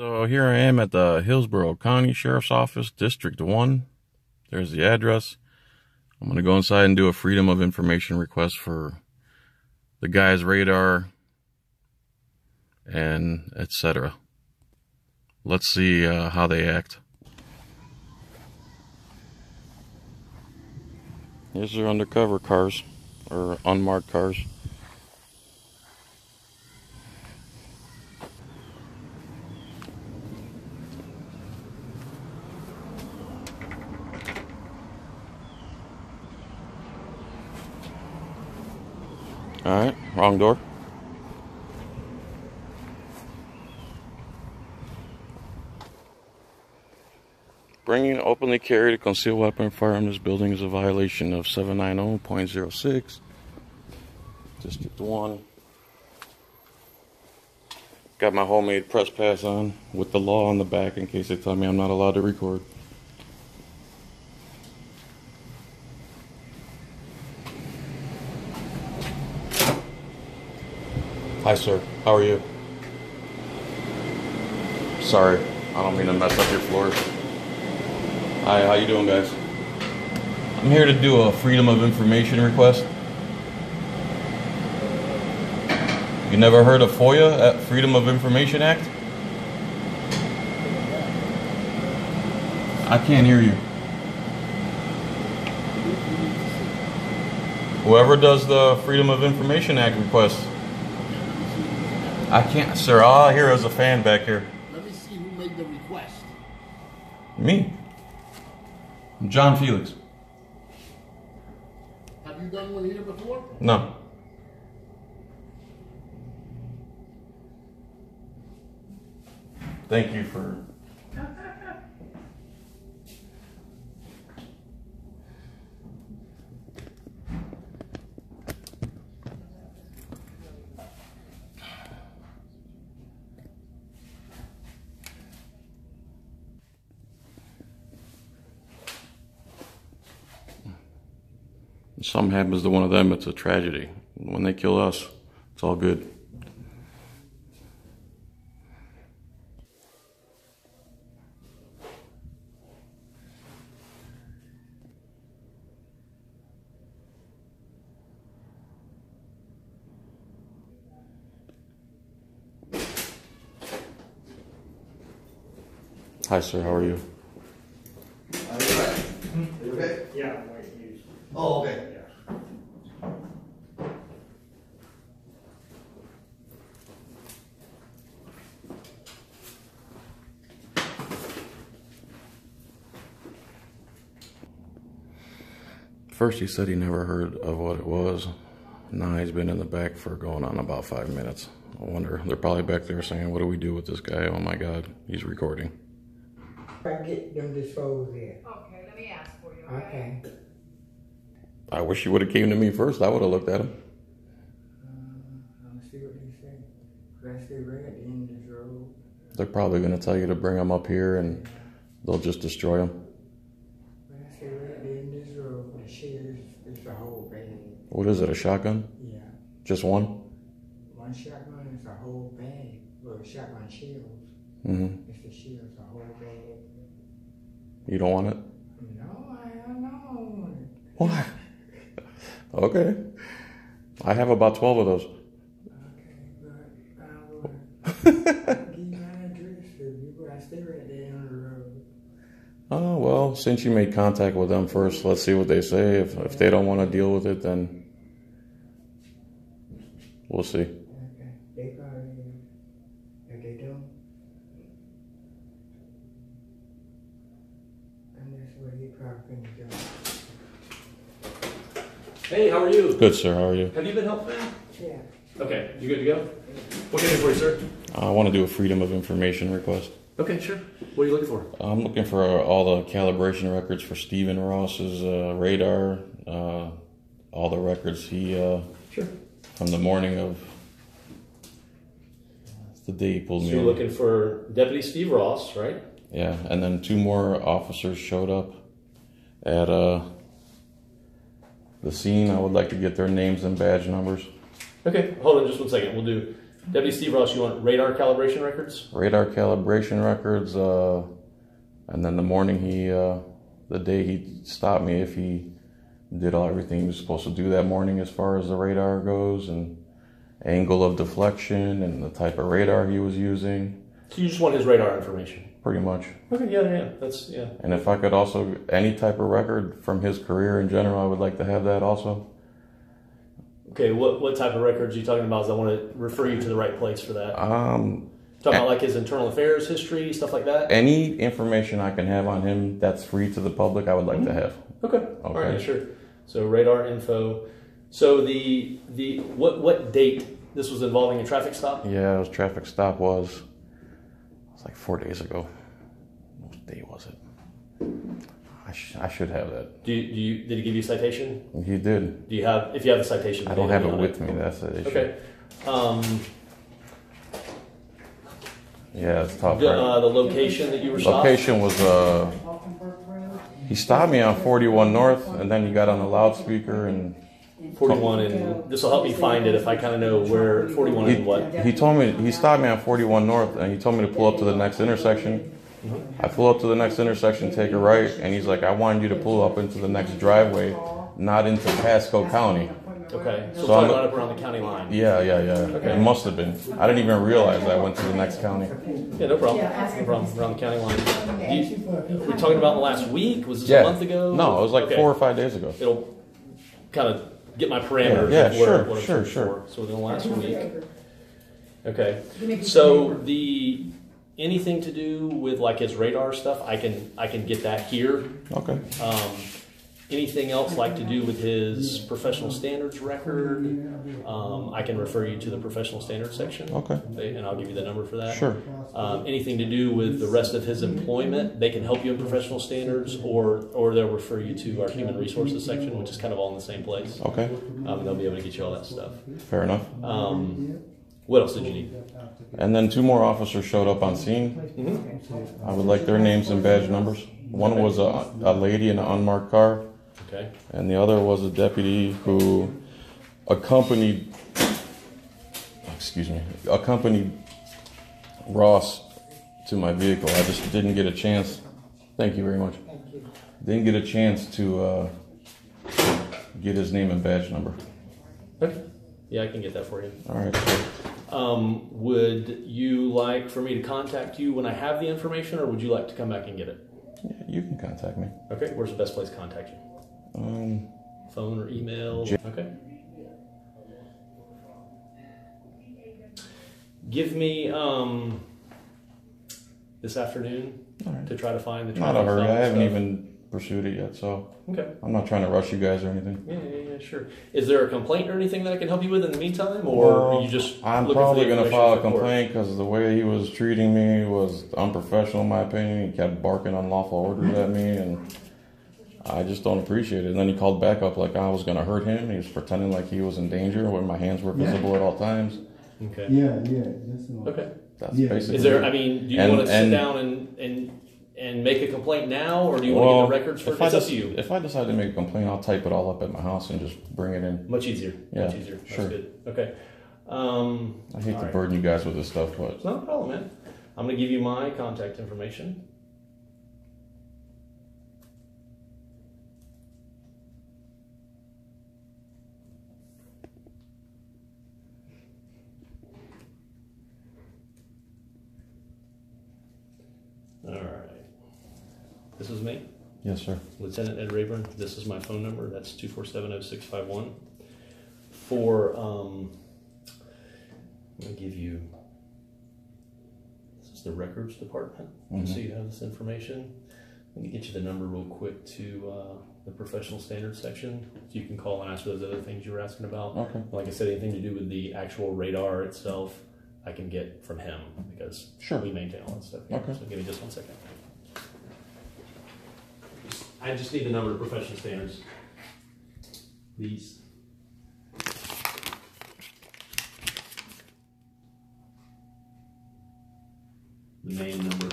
So here I am at the Hillsborough County Sheriff's Office, District 1. There's the address. I'm going to go inside and do a Freedom of Information request for the guy's radar and etc. Let's see uh, how they act. Here's their undercover cars, or unmarked cars. Alright, wrong door. Bringing openly carried a concealed weapon or firearm in this building is a violation of 790.06. District 1. Got my homemade press pass on with the law on the back in case they tell me I'm not allowed to record. Hi, sir. How are you? Sorry, I don't mean to mess up your floors. Hi, how you doing, guys? I'm here to do a Freedom of Information request. You never heard of FOIA, at Freedom of Information Act? I can't hear you. Whoever does the Freedom of Information Act request. I can't, sir. All I hear is a fan back here. Let me see who made the request. Me. I'm John Filax. Have you done one here before? No. Thank you for. Something happens to one of them, it's a tragedy. When they kill us, it's all good. Hi, sir. How are you? Are you okay? You okay? Yeah, wait, use. Oh, okay. Yeah. First, he said he never heard of what it was. Now he's been in the back for going on about five minutes. I wonder, they're probably back there saying, What do we do with this guy? Oh my God, he's recording. I get them disposed there. Okay, let me ask for you, okay? Okay. I wish you would have came to me first. I would have looked at him. Uh, I'll see what they say. Cause I stay right at the end of this road. They're probably going to tell you to bring him up here and they'll just destroy him. What is it, a shotgun? Yeah. Just one? One shotgun is a whole bag. Well, shotgun shells. Mm-hmm. It's the shells, the whole bag. You don't want it? No, I don't know. Why? okay. I have about 12 of those. Okay, but I will give you my address if you I stay right there on the road. Oh, well, since you made contact with them first, let's see what they say. If, if they don't want to deal with it, then we'll see. Okay. They probably if they don't and that's where he probably finna go. Hey, how are you? Good, sir. How are you? Have you been helped man? Yeah. Okay, you good to go? What can I do for you, sir? I want to do a Freedom of Information request. Okay, sure. What are you looking for? I'm looking for all the calibration records for Steven Ross's uh, radar, uh, all the records he, uh, Sure. From the morning of the day he pulled So me you're over. looking for Deputy Steve Ross, right? Yeah, and then two more officers showed up at uh, the scene. I would like to get their names and badge numbers. Okay, hold on just one second. We'll do Deputy Steve Ross, you want radar calibration records? radar calibration records, uh, and then the morning he, uh, the day he stopped me, if he did all everything he was supposed to do that morning as far as the radar goes, and angle of deflection, and the type of radar he was using, So you just want his radar information? pretty much. Okay, yeah, yeah, that's yeah. And if I could also any type of record from his career in general, I would like to have that also. Okay, what what type of records are you talking about? I want to refer you to the right place for that. Um, Talking about like his internal affairs history, stuff like that. any information I can have on him that's free to the public, I would like to have. Okay. All right. Okay. Sure. So radar info. So the the what what date this was involving a traffic stop? Yeah, his traffic stop was, it was like four days ago. What day was it? I, sh- I should have that. Do you, do you did he give you a citation? He did. Do you have if you have the citation? I don't have it with me. That's the issue. Okay. Um, Yeah, it's tough. the, right? uh, the location that you were stopped. Location was uh, he stopped me on 41 North, and then he got on the loudspeaker and 41 and this will help me find it if I kind of know where 41 he, and what. he told me he stopped me on 41 North, and he told me to pull up to the next intersection. Mm-hmm. I pull up to the next intersection, take a right, and he's like, "I wanted you to pull up into the next driveway, not into Pasco County." Okay. So, So I'm- up around the county line. Yeah, yeah, yeah. Okay. It must have been. I didn't even realize I went to the next county. Yeah, no problem. No problem. Around the county line. You, we're talking about the last week. Was this Yeah. a month ago? No, it was like Okay. four or five days ago. It'll kind of get my parameters. Yeah, yeah, where, sure, what sure, sure. for. So within the last week. Okay. So the anything to do with like his radar stuff, I can I can get that here. Okay. Um, anything else like to do with his professional standards record, um, I can refer you to the professional standards section. Okay. They, and I'll give you the number for that. Sure. Um, anything to do with the rest of his employment, they can help you in professional standards, or or they'll refer you to our human resources section, which is kind of all in the same place. Okay. Um, they'll be able to get you all that stuff. Fair enough. Um, what else did you need? And then two more officers showed up on scene. Mm-hmm. I would like their names and badge numbers. One was a, a lady in an unmarked car, Okay. and the other was a deputy who accompanied, excuse me, accompanied Ross to my vehicle. I just didn't get a chance. Thank you very much. Thank you. Didn't get a chance to uh, get his name and badge number. Okay. Yeah, I can get that for you. All right. So Um, would you like for me to contact you when I have the information, or would you like to come back and get it? yeah, you can contact me. Okay. Where's the best place to contact you? Um, Phone or email? J- Okay. Give me um, this afternoon right. to try to find the Not a hurry. I haven't stuff. even pursued it yet, so Okay. I'm not trying to rush you guys or anything. Yeah, yeah, yeah, sure. Is there a complaint or anything that I can help you with in the meantime, or are Well, you just? I'm probably gonna file a complaint because the way he was treating me was unprofessional, in my opinion. He kept barking unlawful orders at me, and I just don't appreciate it. And then he called back up like I was gonna hurt him. He was pretending like he was in danger when my hands were visible at all times. Okay. Yeah, yeah, that's. Okay. That's Yeah. basically. Is there? I mean, do you And- want to sit and- down and and and make a complaint now, or do you want to get the records for? if I up just, to you. if I decide to make a complaint, I'll type it all up at my house and just bring it in. Much easier. Yeah. Much Yeah, easier. That's sure. good. Okay. Um, I hate to right. burden you guys with this stuff, but It's not a problem, man. I'm going to give you my contact information. All right. This is me, yes, sir. Lieutenant Ed Raburn. This is my phone number. That's 2470651. For, um, going to give you this is the records department. So you have this information. Let me get you the number real quick to uh, the professional standards section. So you can call and ask for those other things you were asking about. Okay. Like I said, anything to do with the actual radar itself, I can get from him because Sure. we maintain all that stuff. here. Okay. So give me just one second. I just need the number of professional standards. Please. The main number.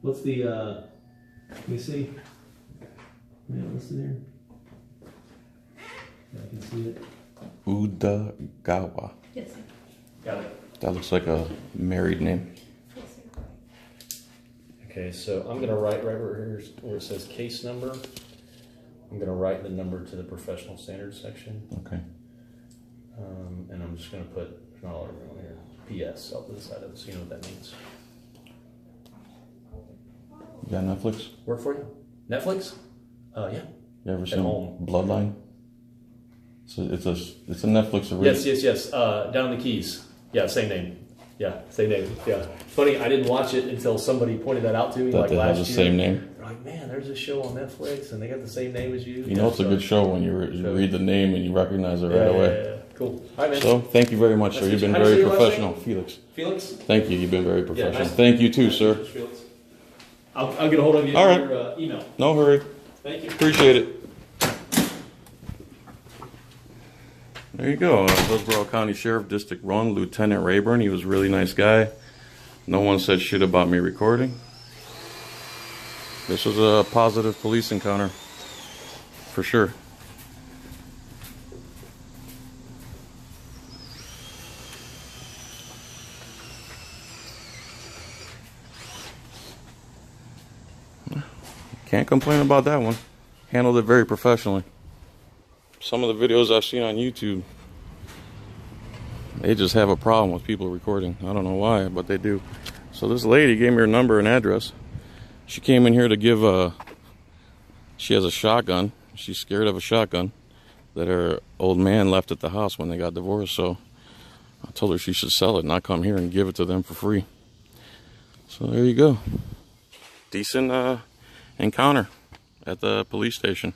What's the, uh, let me see. Listed here? I can see it. Udagawa. Yes, sir. Got it. That looks like a married name. Yes, sir. Okay, so I'm gonna write right where, here's- where it says case number. I'm gonna write the number to the professional standards section, Okay. um, and I'm just gonna put, there's not all over on here, PS up to the side of it, so you know what that means. You got Netflix? Work for you? Netflix? Uh, yeah. You ever seen home. Bloodline? So it's a it's a Netflix original. Yes, yes, yes. Uh, down in the keys. Yeah, same name. Yeah, same name. Yeah. Funny, I didn't watch it until somebody pointed that out to me That like they last have the year. same name. They're like, man, there's a show on Netflix, and they got the same name as you. You know it's a good show when you, re- you read the name and you recognize it right yeah, away. yeah, yeah. Cool. All right, man. So thank you very much, Nice sir. You've been you. How do you very say your last professional. Filax. Filax. Thank you. You've been very professional. nice. Thank you too, sir. Filax. I'll, I'll get a hold of you All right. your uh, email. No hurry. Thank you. Appreciate it. There you go. Uh, Hillsborough County Sheriff District 1, Lieutenant Raburn. He was a really nice guy. No one said shit about me recording. This was a positive police encounter. For sure. Can't complain about that one. Handled it very professionally. Some of the videos I've seen on YouTube, they just have a problem with people recording. I don't know why, but they do. So this lady gave me her number and address. She came in here to give a. She has a shotgun. She's scared of a shotgun that her old man left at the house when they got divorced. So I told her she should sell it, not come here and give it to them for free. So there you go. Decent uh, encounter at the police station.